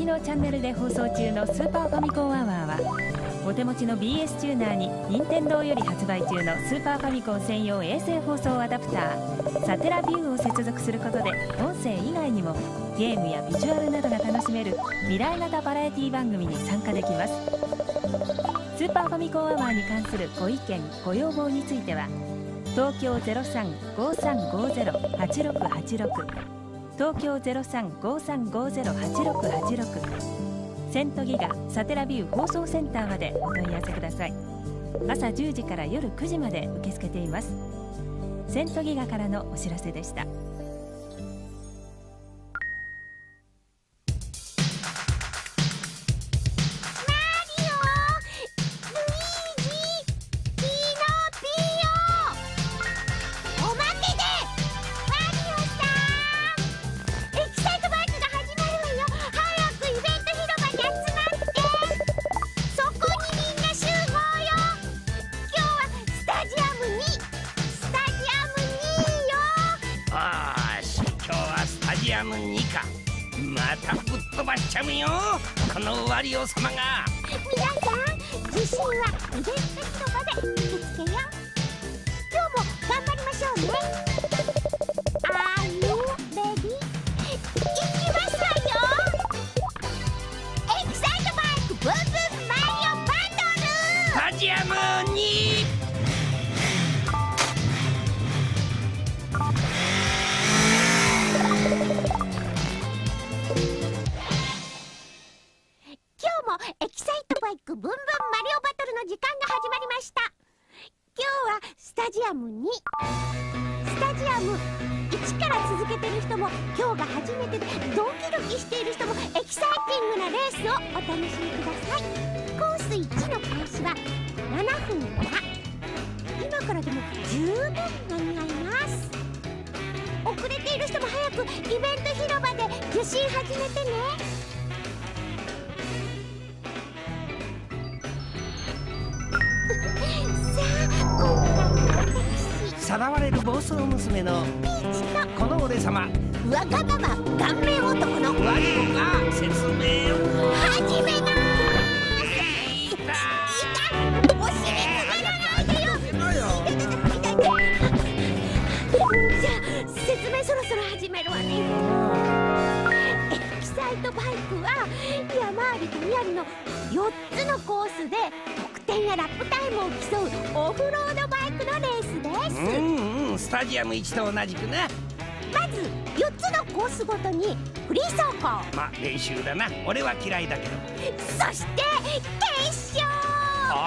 きのチャンネルで放送中のスーパーファミコンアワーはお手持ちの BS チューナーに任天堂より発売中のスーパーファミコン専用衛星放送アダプターサテラビューを接続することで音声以外にもゲームやビジュアルなどが楽しめる未来型バラエティ番組に参加できます。スーパーファミコンアワーに関するご意見ご要望については東京0353508686東京0353508686セントギガサテラビュー放送センターまでお問い合わせください。朝10時から夜9時まで受け付けています。セントギガからのお知らせでした。イトバイクブンブンマリオバトルの時間が始まりました。今日はスタジアム2スタジアム1から続けてる人も今日が初めてでドキドキしている人もエキサイティングなレースをお楽しみください。コース1の開始は7分から。今からでも十分間に合います。遅れている人も早くイベント広場で受信始めてね。さらわれる暴走娘のこの俺様わがまま顔面男のワニが説明を始めなー。いたお尻つまらないでよ。じゃあ説明そろそろ始めるわね。エキサイトバイクは山あり谷ありの4つのコースで一と同じくな。まず4つのコースごとにフリー走行。まあ練習だな。俺は嫌いだけど。そして決勝。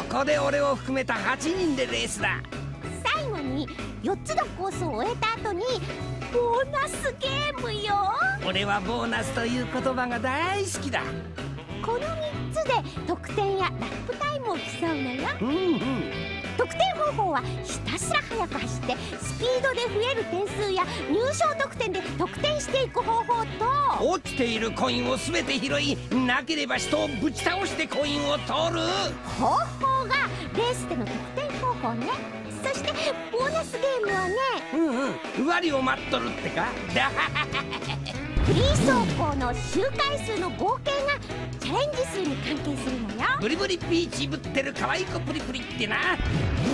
ここで俺を含めた8人でレースだ。最後に4つのコースを終えた後にボーナスゲームよ。俺はボーナスという言葉が大好きだ。この3つで得点やラップタイムを競うのよ。うんうん。得点方法はひたすら速く走ってスピードで増える点数や入賞得点で得点していく方法と。落ちているコインを全て拾いなければ人をぶち倒してコインを取る。方法がレースでの得点方法ね。そしてボーナスゲームはね。うんうん。割を待っとるってかフリー走行の周回数の合計がチャレンジ数に関係するのよ。ブリブリピーチぶってる可愛い子プリプリってな。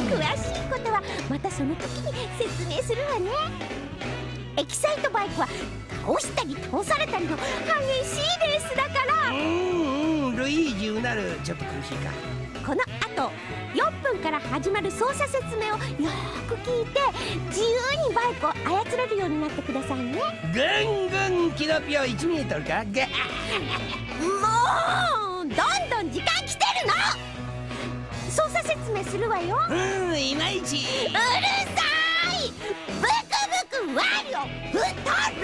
詳しいことはまたその時に説明するわね。エキサイトバイクは倒したり倒されたりの激しいレースだから。うんうんルイージうなる。ちょっと苦しいか。この後4分から始まる操作説明をよく聞いて自由にバイクを操れるようになってくださいね。ぐんぐんキロピオ1メートルか。もうどんどん時間来てるの！操作説明するわよ。うんいまいち。うるさい！ブクブクワリオ太る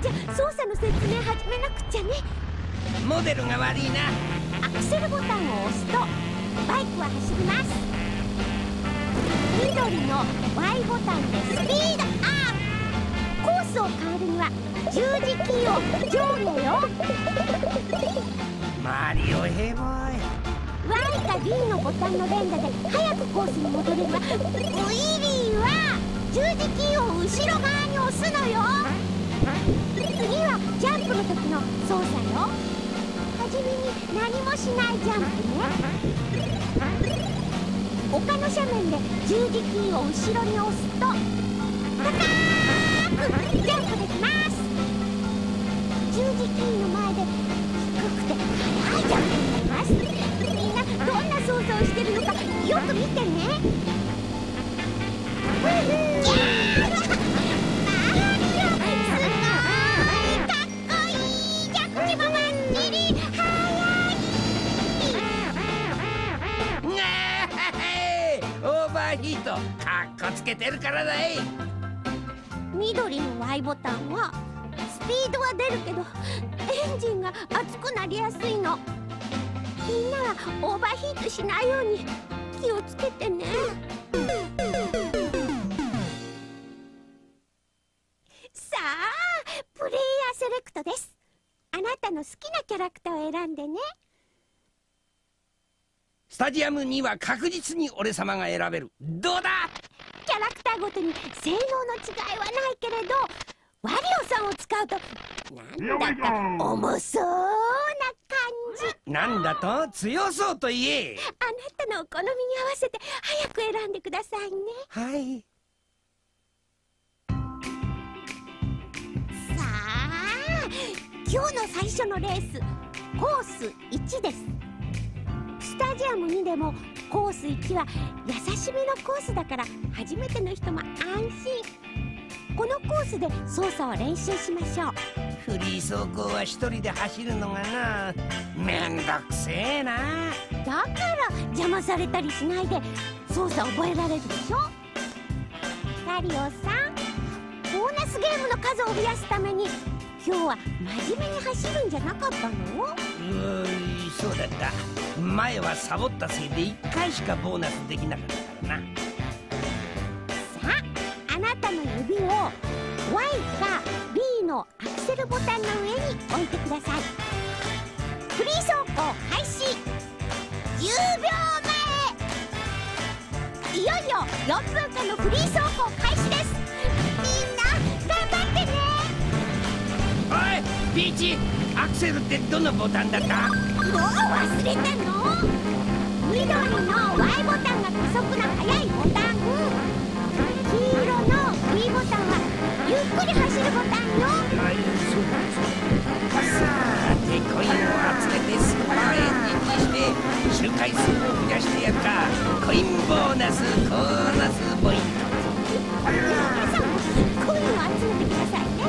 じゃあ操作の説明始めなくちゃね。モデルが悪いな。アクセルボタンを押すとバイクは走ります。緑の Y ボタンでスピードアップ。スを変えるには十字キーを上下よ。マリオヘボーイ。Y か D のボタンの連打で早くコースに戻れるわ。ウィリーは十字キーを後ろ側に押すのよ次はジャンプの時の操作よ。はじめに何もしないジャンプね。丘の斜面で十字キーを後ろに押すと高くジャンプできます。十字キーの前で低くて速いジャンプになります。みんなどんな操作をしてるのかよく見てね。けてるからだい。緑の Y ボタンはスピードは出るけどエンジンが熱くなりやすいの。みんなはオーバーヒートしないように気をつけてね。さあプレイヤーセレクトです。あなたの好きなキャラクターを選んでね。スタジアムには確実に俺様が選べる。どうだ？キャラクターごとに性能の違いはないけれどワリオさんを使うとなんだか重そうな感じ。なんだと？強そうと言え。あなたのお好みに合わせて早く選んでくださいね。はい。さあ今日の最初のレースコース1です。スタジアム2でもコース1は優しめのコースだから初めての人も安心。このコースで操作を練習しましょう。フリー走行は一人で走るのがなめんどくせえな。だから邪魔されたりしないで操作覚えられるでしょ。ガリオさんボーナスゲームの数を増やすために今日は真面目に走るんじゃなかったの？うーいそうだった。前はサボったせいで1回しかボーナスできなかったからな。さああなたの指を Y か B のアクセルボタンの上に置いてください。フリー走行開始。10秒前。いよいよ4分間のフリー走行開始ピーチ。アクセルってどのボタンだった？もう忘れたの？緑の Y ボタンが加速の速いボタン。黄色の B ボタンはゆっくり走るボタンよ。はい。そう。ださてコインを集めてスーパーエンジンにして周回数を増やしてやるか。コインボーナスコーナスポイント。皆さんもコインを集めてください。ね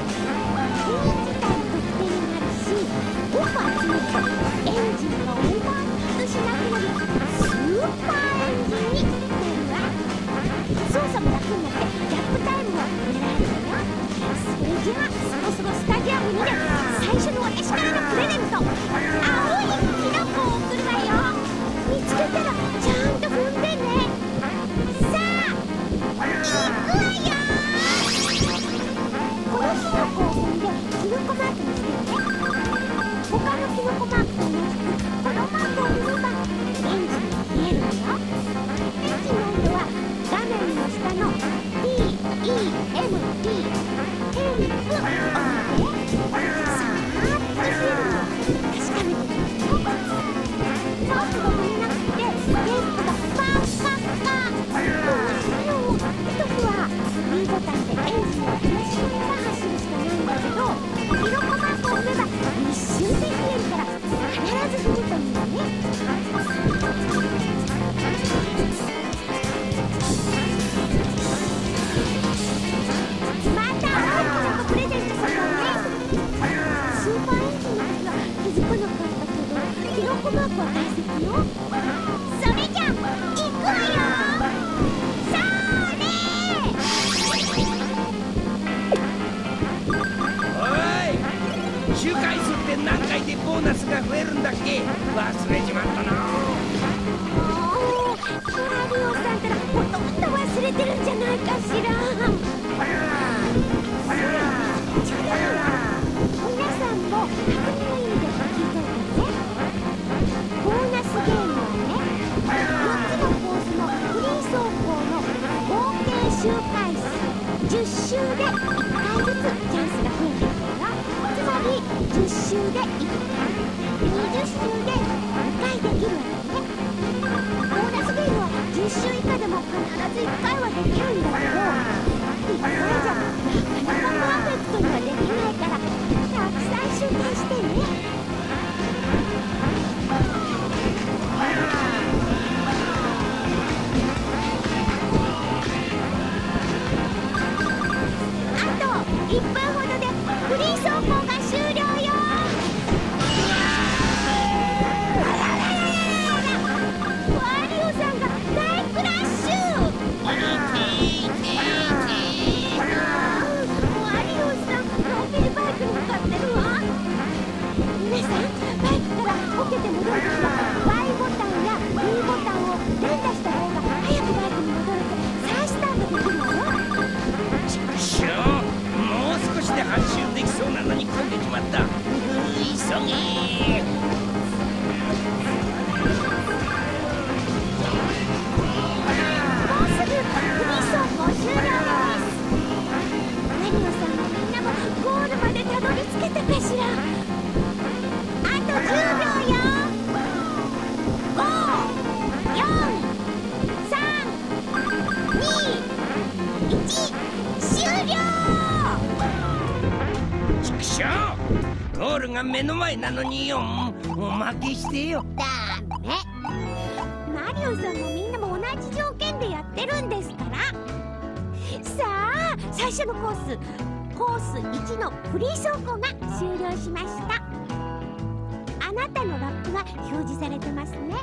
作も楽になってギャップタイムが狙えるわよそれじゃあそろそろスタジアム2で最初の私からのプレゼント。青いキノコを送るわよ。見つけたらちゃんと踏んでねさあ行くわよこのキノコを踏んでキノコマークにしてね。他のキノコマークボタンでエンジンを止しながら走るしかないんだけどキノコマークを踏めば一瞬で見えるから必ず踏むといいわねまた青いキノコプレゼントするわねスーパーエンジンの時は気づかなかったけどキノコマークは大切よが増えるんだっけ？忘れちまったな。もうマリオさんったらほとんど忘れてるんじゃないかしら。ほらほらほら皆さんも確認の意で聞きていてボーナスゲームはね4つのコースのフリー走行の合計周回数10周で1回ずつチャンスが増えていんだよ。つまり10周で1回1ボーナスは10周以下でも必ず1回はできるんだけど1回じゃなかなかパーフェクトにはできないからたくさんしてねあと1分ほどでフリー走行が終了。半周できそうなのに混んでしまった急げが目の前なのによ。おまけしてよ。ダメ。マリオさんもみんなも同じ条件でやってるんですから。さあ最初のコース。コース1のフリー走行が終了しました。あなたのラップが表示されてますね。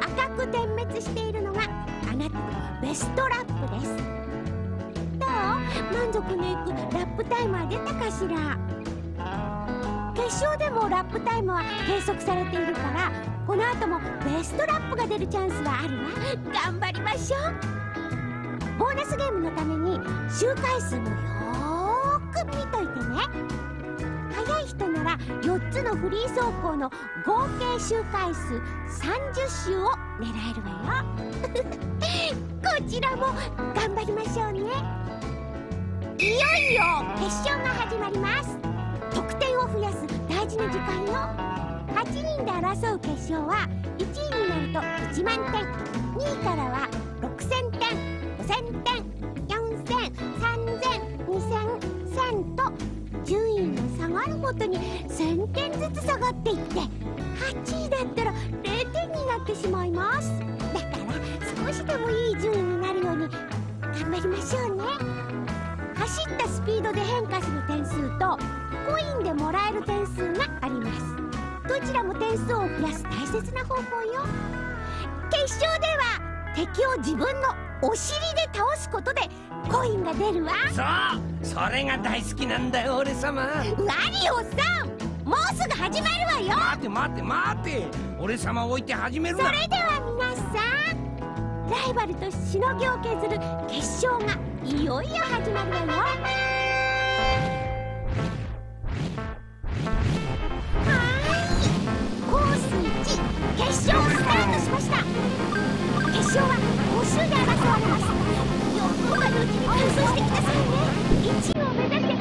赤く点滅しているのがあなたのベストラップです。どう？満足のいくラップタイムは出たかしら？決勝でもラップタイムは計測されているからこの後もベストラップが出るチャンスはあるわ。頑張りましょう。ボーナスゲームのために周回数もよーく見といてね。早い人なら4つのフリー走行の合計周回数30周を狙えるわよ。こちらも頑張りましょうね。いよいよ決勝が始まります。得点を増やす大事な時間よ8人で争う決勝は1位になると1万点。2位からは6000点5000点4000 3000 2000 1000と順位が下がるごとに1000点ずつ下がっていって8位だったら0点になってしまいますだから少しでもいい順位になるように頑張りましょうね走ったスピードで変化する点数とコインでもらえる点数があります。どちらも点数を増やす大切な方法よ。決勝では敵を自分のお尻で倒すことでコインが出るわ。そうそれが大好きなんだよ俺様。ワリオさんもうすぐ始まるわよ。待て待て待て。俺様置いて始めるな。それでは皆さんライバルとしのぎを削る決勝がいよいよ始まるわよ。はい。コース1決勝スタートしました。決勝は5周で争われます。よく今のうちに完走してくださいね1位を目指して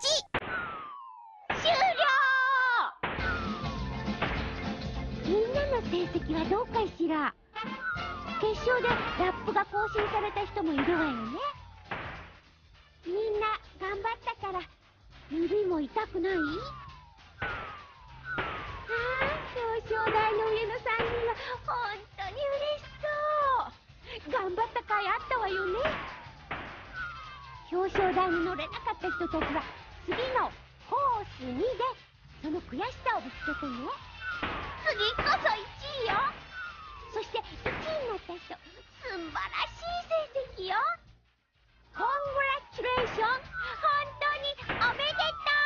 終了。みんなの成績はどうかしら。決勝でラップが更新された人もいるわよね。みんな頑張ったから指も痛くない？ああ表彰台の上の3人は本当に嬉しそう。頑張った甲斐あったわよね。表彰台に乗れなかった人たちは次のコース2でその悔しさをぶつけてね。次こそ1位よ。そして1位になった人素晴らしい成績よ。コングラチュレーション。本当におめでとう。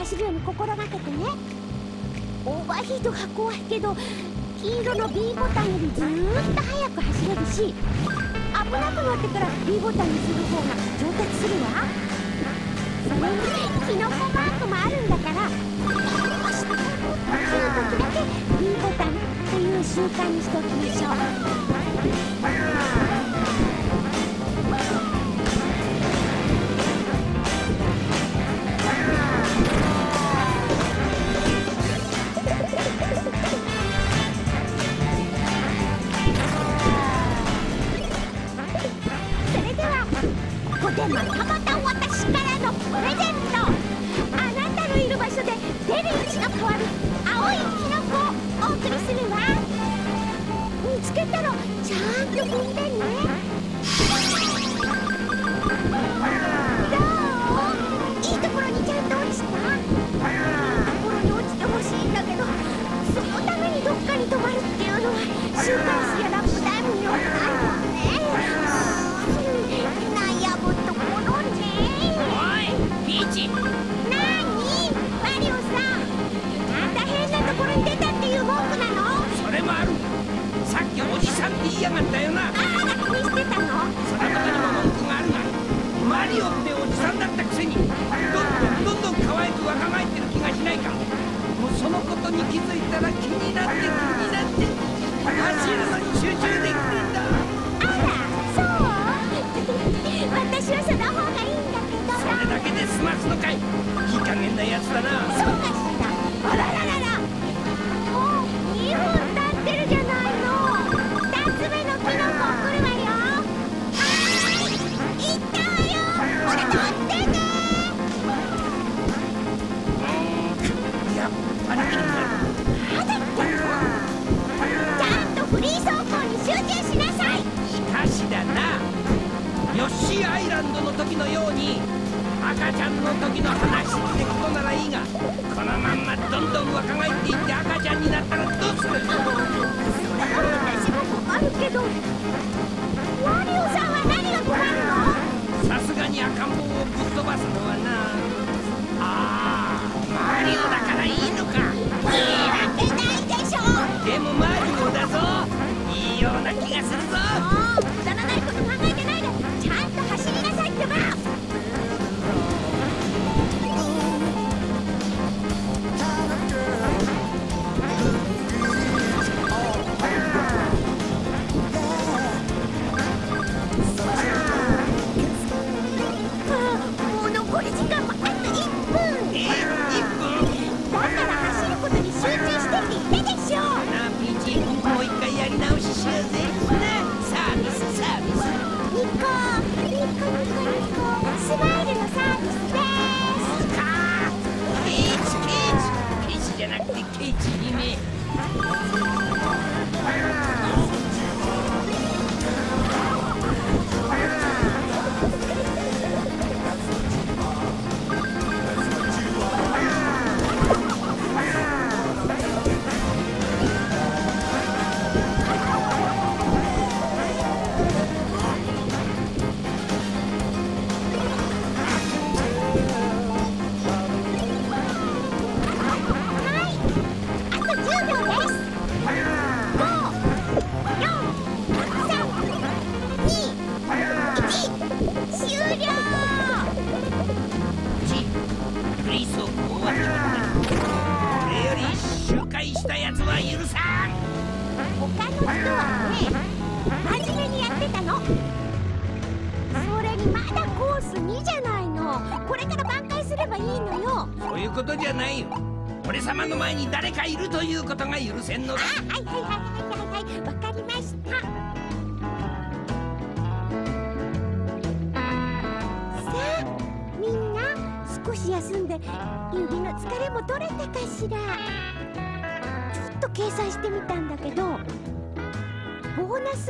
走るように心がけてね。オーバーヒートが怖いけど黄色の B ボタンよりずーっと速く走れるし危なくなってから B ボタンにする方が上達するわ。それにキノコマークもあるんだからよし走る時だけ B ボタンっていう習慣にしておきましょう。またまた私からのプレゼントあ。なたのいる場所で出る位置の変わる青いキノコをお送りするわ見つけたらちゃんと踏んでねどういいところにちゃんと落ちたいいところに落ちてほしいきやがったよな。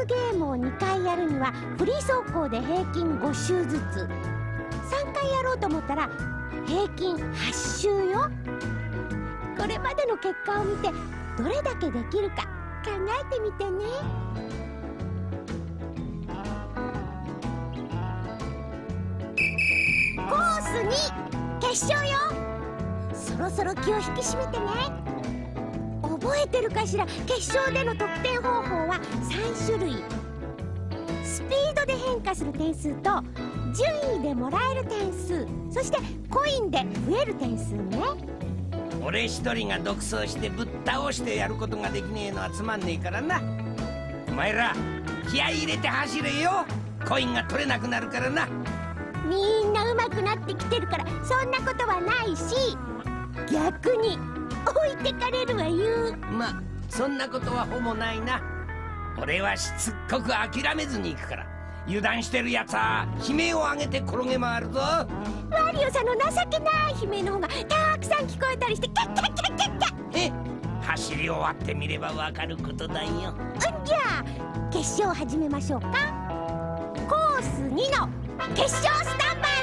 スゲームを2回やるにはフリー走行で平均5周ずつ。3回やろうと思ったら平均8周よ。これまでの結果を見てどれだけできるか考えてみてね。コース2決勝よ。そろそろ気を引き締めてね。覚えてるかしら？決勝での得点方法。3種類。スピードで変化する点数と順位でもらえる点数。そしてコインで増える点数ね。俺一人が独走してぶっ倒してやることができねえのはつまんねえからな。お前ら気合い入れて走れよ。コインが取れなくなるからな。みんな上手くなってきてるからそんなことはないし逆に置いてかれるわよ。まそんなことはほぼないな俺はしつっこく諦めずに行くから。油断してるやつは悲鳴を上げて転げ回るぞ。ワリオさんの情けない悲鳴の方がたくさん聞こえたりしてキャッキャッキャッキャッキャッ。え走り終わってみればわかることだよ。うんじゃあ決勝始めましょうか。コース2の決勝スタンバイ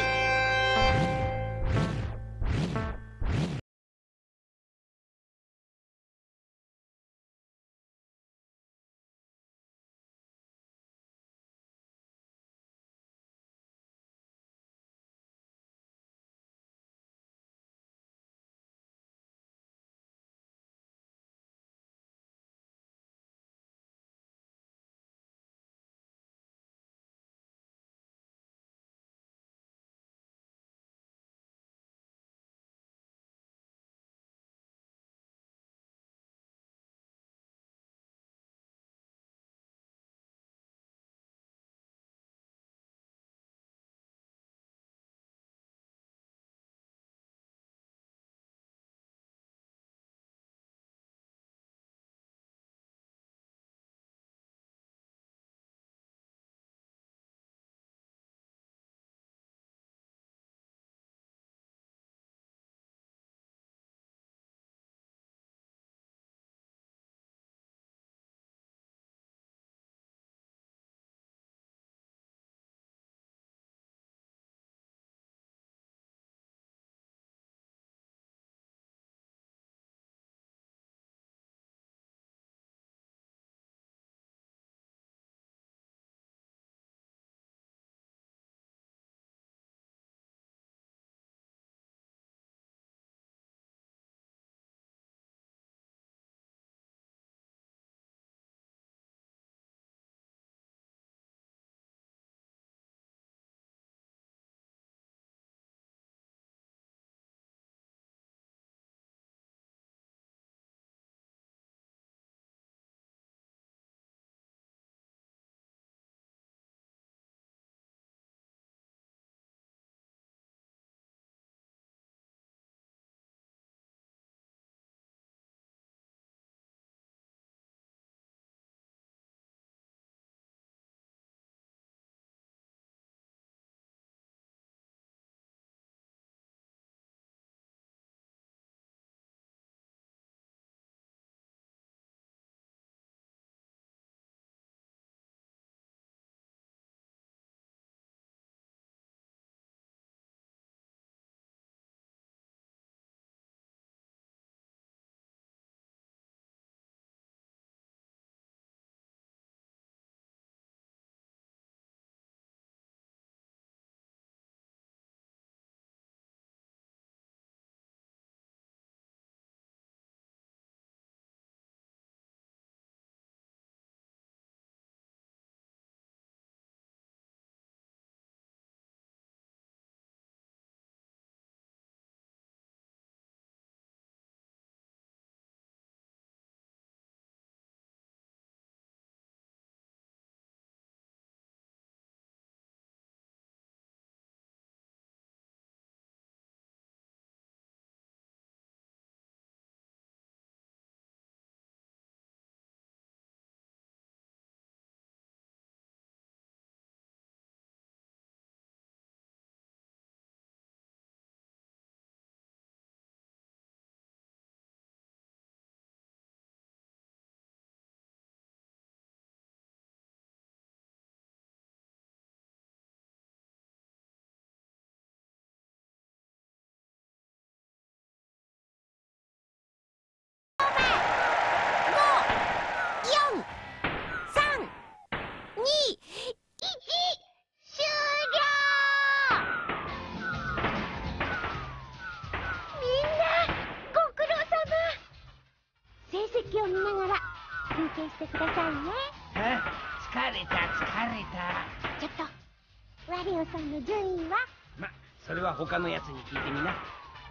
オさんの順位は？まそれは他のやつに聞いてみな。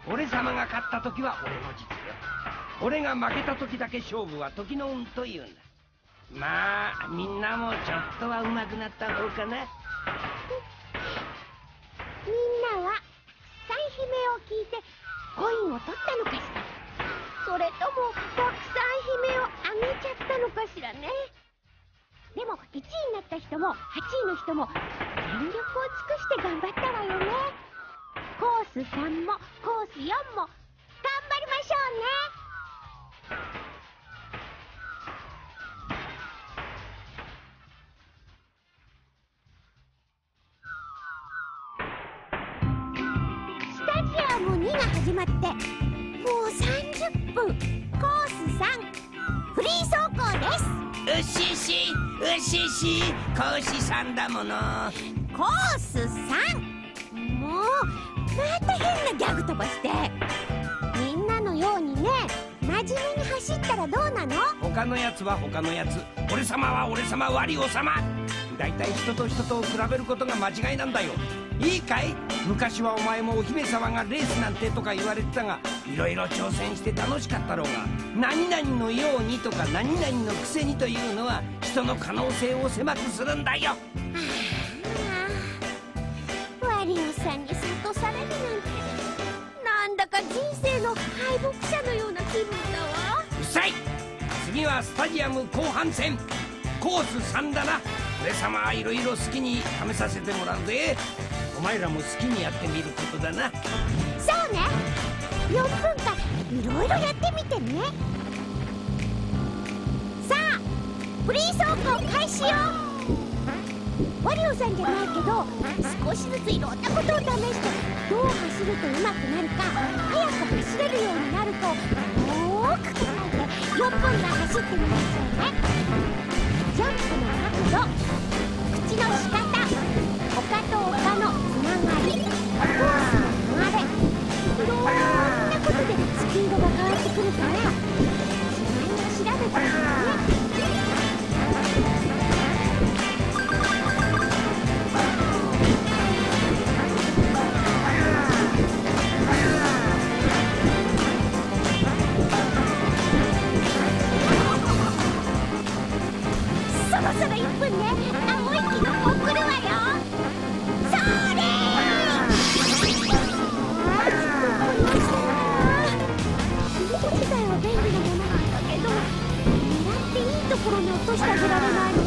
俺様が勝った時は俺の実力。俺が負けた時だけ勝負は時の運というんだまあみんなもちょっとは上手くなった方かな。みんなは三姫を聞いてコインを取ったのかしら？それともたくさをあげちゃったのかしらね？でも1位になった人も8位の人も全力を尽くして頑張ったわよねコース3もコース4も頑張りましょうねスタジアム2が始まってもう30分。コース3フリー走行です。うししうしし講師さんだもの。コース3もうまた変なギャグ飛ばして。みんなのようにね真面目に走ったらどうなの？他のやつは他のやつ。俺様は俺様ワリオ様。大体人と人とを比べることが間違いなんだよいいかい？昔はお前もお姫様がレースなんてとか言われてたがいろいろ挑戦して楽しかったろうが何々のようにとか何々のくせにというのは人の可能性を狭くするんだよ。ああ。ワリオさんに諭されるなんて。なんだか人生の敗北者のような気分だわ。うっさい。次はスタジアム後半戦。コース3だな。俺様はいろいろ好きに試させてもらうぜお前らも好きにやってみることだな。そうね。4分間いろいろやってみてね。さあフリー走行開始よ。ワリオさんじゃないけど少しずついろんなことを試してどう走ると上手くなるか速く走れるようになるかをよーく考えて4分間走ってみましょうね。ジャンプの角度口の仕方ことでスピードが変わってくるから違いを調べてみてね。っとしてあげられな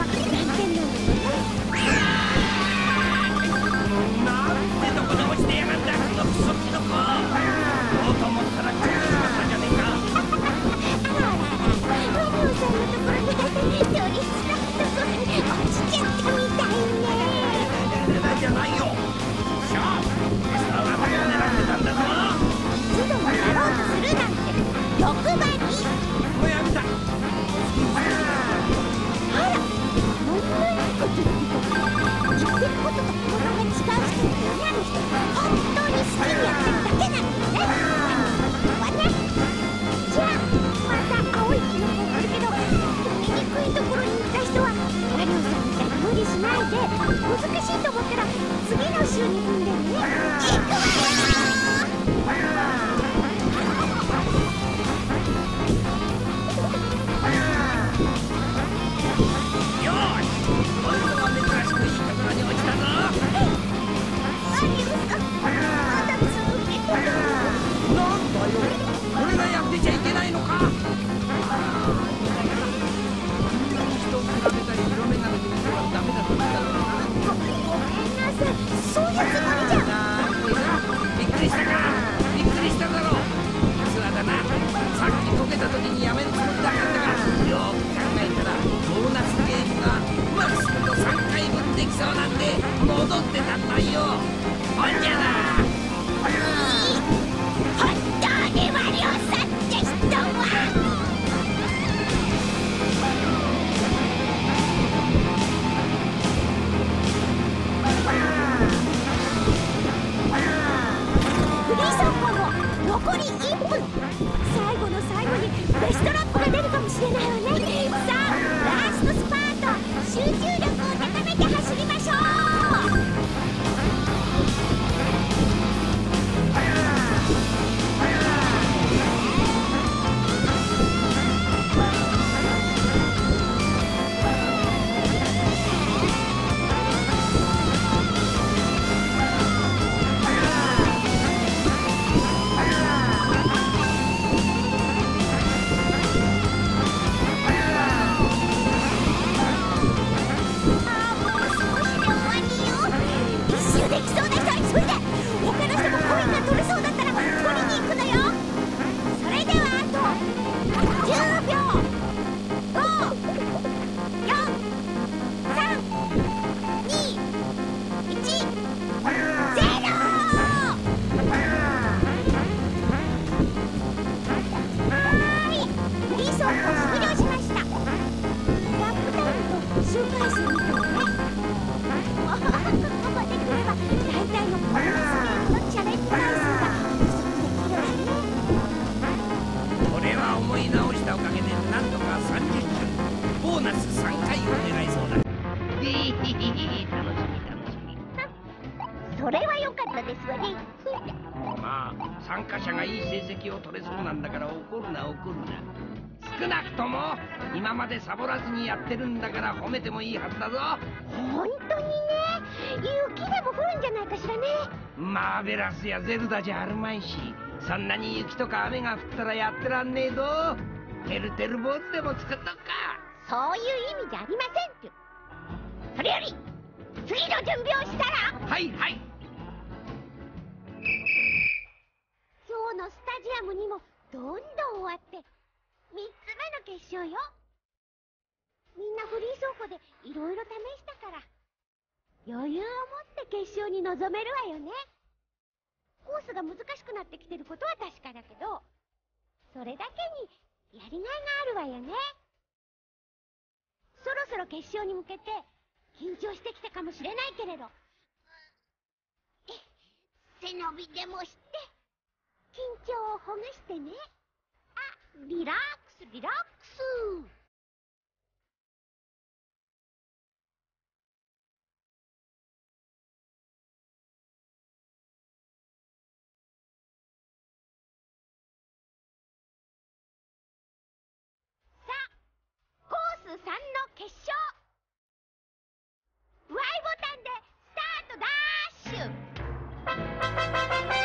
残り1分。最後の最後にベストラップが出るかもしれないわね。スやゼルダじゃあるまいしそんなに雪とか雨が降ったらやってらんねえぞ。てるてる坊主でも作っとくか。そういう意味じゃありませんって。それより次の準備をしたら。はいはい。今日のスタジアムにもどんどん終わって3つ目の決勝よ。みんなフリー走行でいろいろ試したから余裕を持って決勝に臨めるわよねコースが難しくなってきてることは確かだけどそれだけにやりがいがあるわよね。そろそろ決勝に向けて緊張してきたかもしれないけれど。え背伸びでもして緊張をほぐしてね。あリラックスリラックス。コース3の決勝。Y ボタンでスタートダッシュ。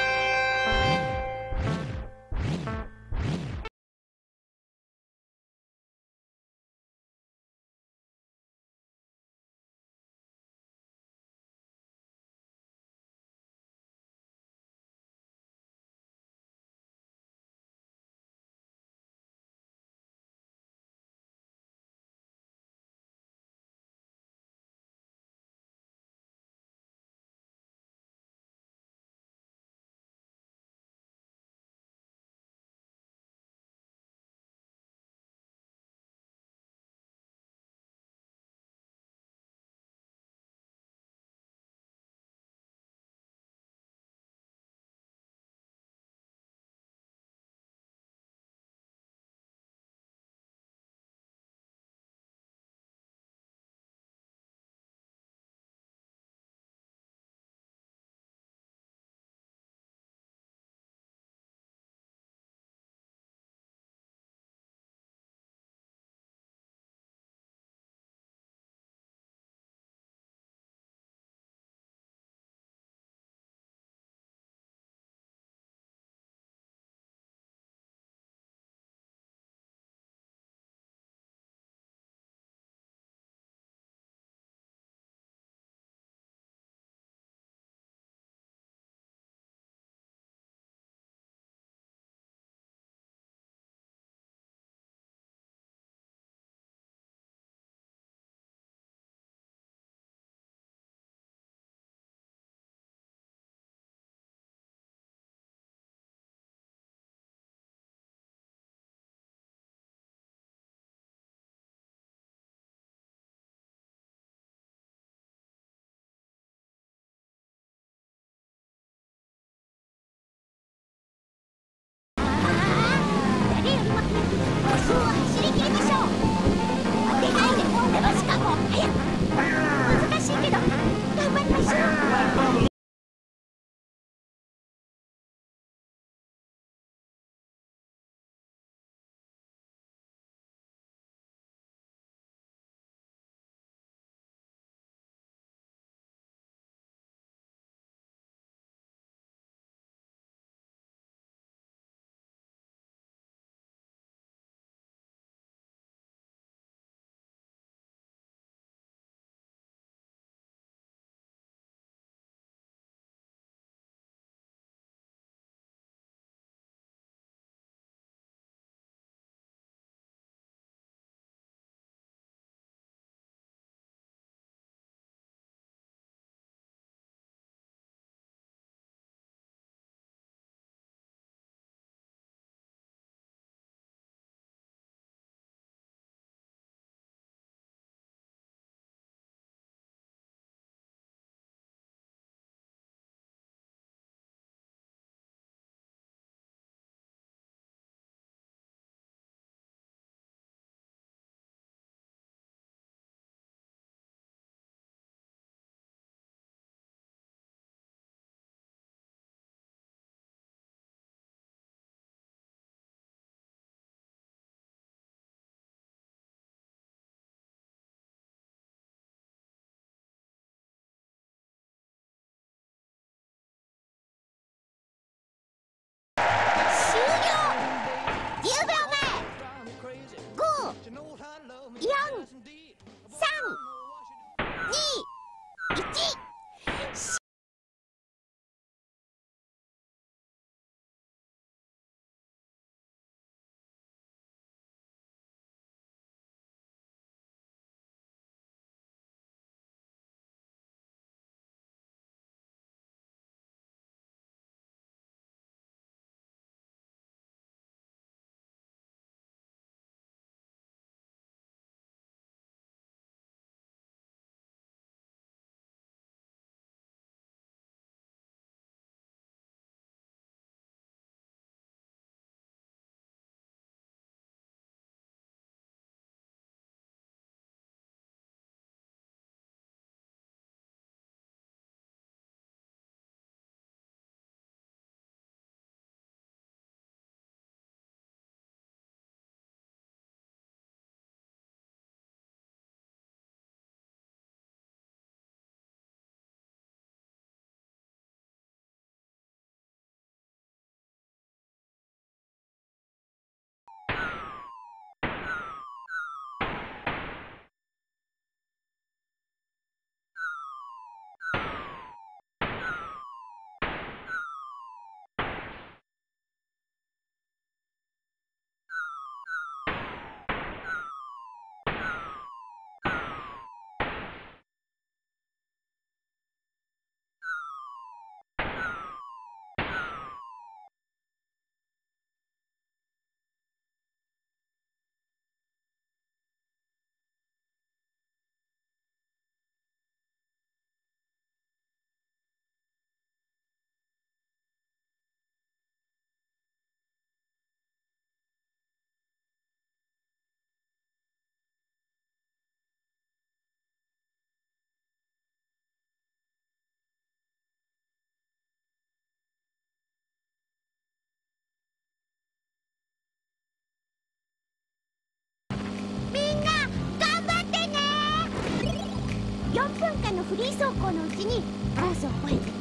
のフリー走行のうちにコースを覚えてね。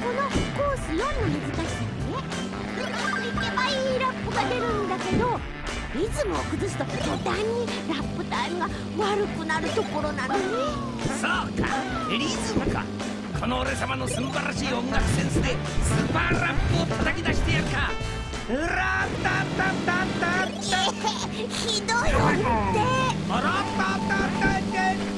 このコース4の難しさはね。いけばいいラップが出るんだけどリズムを崩すと途端にラップタイムが悪くなるところなのね。そうかリズムか。この俺様の素晴らしい音楽センスでスーパーラップを叩き出してやるか。らたたたたたひどい音程あらたたたた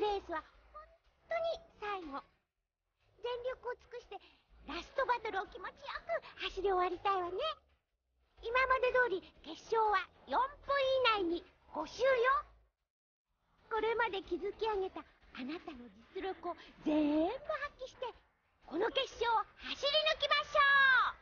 レースは本当に最後。全力を尽くしてラストバトルを気持ちよく走り終わりたいわね。今まで通り決勝は4分以内に5周よ。これまで築き上げたあなたの実力を全部発揮してこの決勝を走り抜きましょう。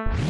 you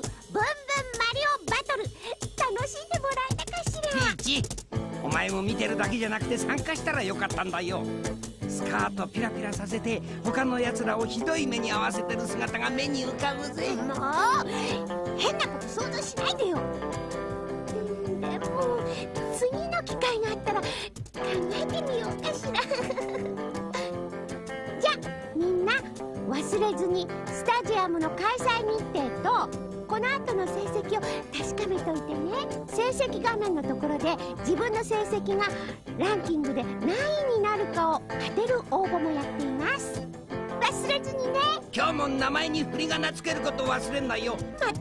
ブンブンマリオバトル楽しんでもらえたかしら？ピーチ。お前も見てるだけじゃなくて参加したらよかったんだよ。スカートピラピラさせて他のやつらをひどい目に遭わせてる姿が目に浮かぶぜ。もう変なこと想像しないでよ画面のところで自分の成績がランキングで何位になるかを当てる応募もやっています。忘れずにね。今日も名前に振り仮名つけること忘れんなよ。ま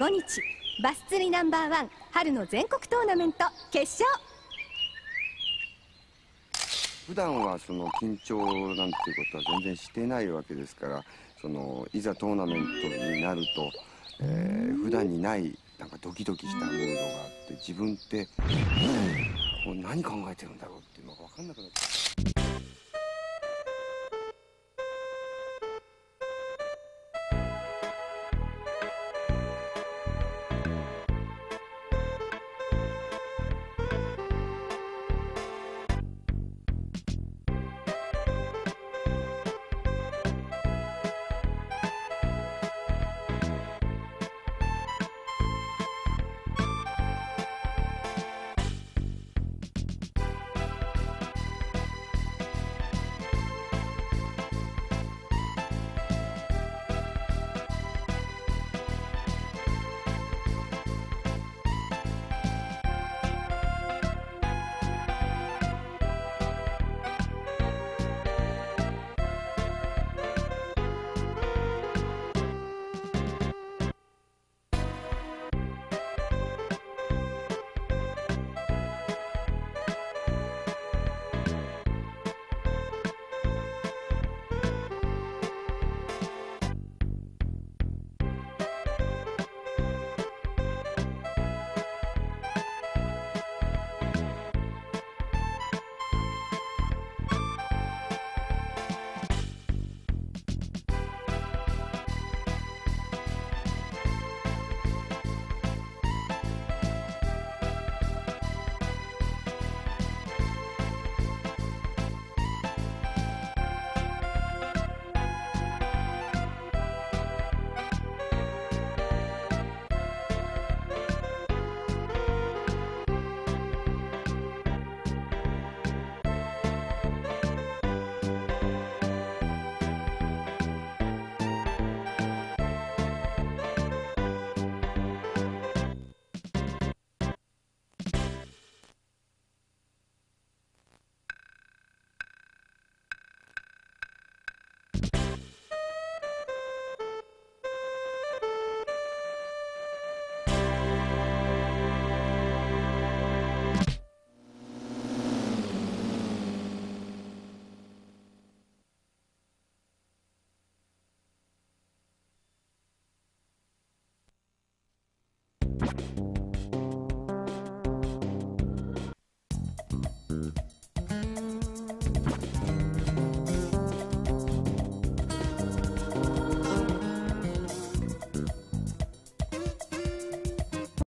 25日。バス釣りナンバーワン。春の全国トーナメント。決勝。普段はその緊張なんていうことは全然してないわけですからそのいざトーナメントになると、えー、普段にないなんかドキドキしたムードがあって自分ってこう何考えてるんだろうっていうのが分かんなくなって。